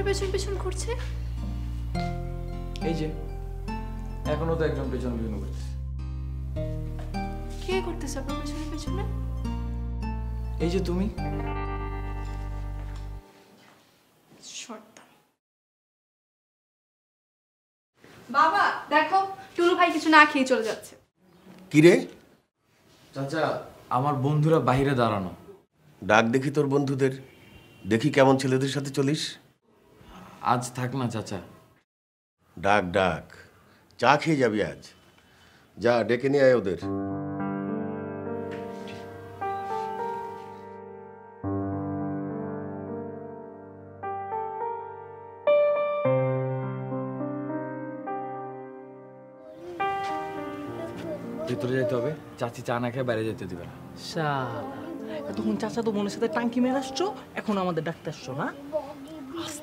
আপনার পেছন পেছন ঘুরছে এই যে এখনও তো একজন পেছন পেছন করছে। কে করতেছে আপনার পেছনে পেছনে? এই যে তুমি। বাবা দেখো টুলু ভাই কিছু না খেয়ে চলে যাচ্ছে। কিরে? চাচা আমার বন্ধুরা বাইরে দাঁড়ানো। ডাক দেখি তোর বন্ধুদের। দেখি কেমন ছেলেদের সাথে চলিস। আজ থাক না চাচা। ডাক ডাক। চা খেয়ে যাবি আজ। যা ডেকে নিয়ে আয় ওদের। ভিতরে যেতে হবে। চাচি চা না খেয়ে বাইরে যেতে দিবে না। শালা এতক্ষণ চাচা তো বোনের সাথে টাঙ্কি মেরে আসছো এখন আমাদের ডাকতে আসছো না?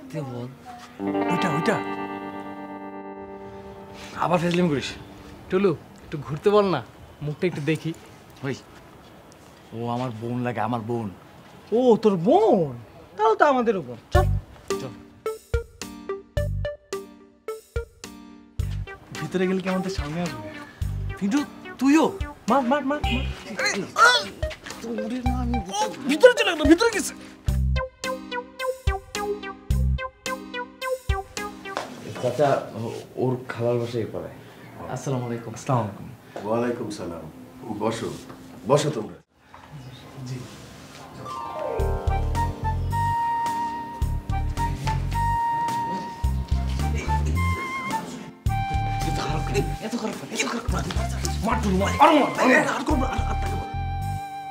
আসতে বল। ওইটা ওইটা। আবার ফেসলিম করিস। টুলু একটু ঘুরতে বল না মুখটা একটু দেখি। ওই ও আমার বোন লাগে আমার বোন। ও তোর বোন? তাহলে তো আমাদের বোন চল। চল। ভিতরে গেলে কি আমাদের সামনে আসবে? কিন্তু তুইও? মার মার মার মার। ভিতরে চলে গেল ভিতরে গেছে। চাচা ওর খালার বাসায় পড়ে আসসালামু আলাইকুম। আসসালামু আলাইকুম। ওয়ালাইকুম সালাম। বসো। বসো তোমরা।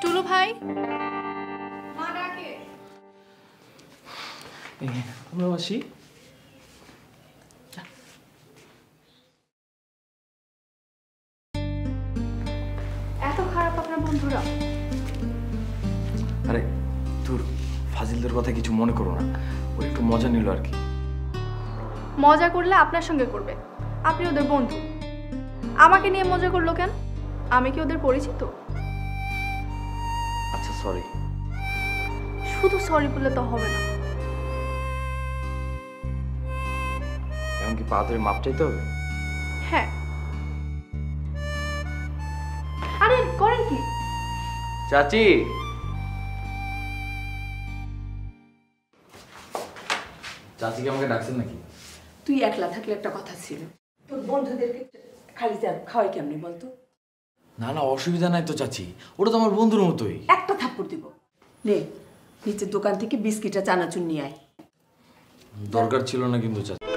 টুলু ভাই। মা ডাকে। এই, আমরা বসি বন্ধুরা। আরে তোর ফাজিলদের কথা কিছু মনে করো না। ও একটু মজা নিল আর কি। মজা করলে আপনার সঙ্গে করবে। আপনি ওদের বন্ধু। আমাকে নিয়ে মজা করল কেন? আমি কি ওদের পরিচিত? আচ্ছা সরি শুধু সরি বললে তো হবে না। এমনকি পা ধরে মাপ চাইতে হবে? হ্যাঁ। আরে করেন কি? চাচি। চাচি কি আমাকে ডাকছেন নাকি? তুই একলা থাকলে একটা কথা ছিল। তোর বন্ধুদেরকে খালি খাওয়াই কেমনি বলতো? না না অসুবিধা নাই তো চাচি। ওটা তো আমার বন্ধুর মতোই। একটা থাপ্পড় দিব। নে নিচের দোকান থেকে বিস্কিটটা চানাচুর নিয়ে আয়। দরকার ছিল না কিন্তু চাচি।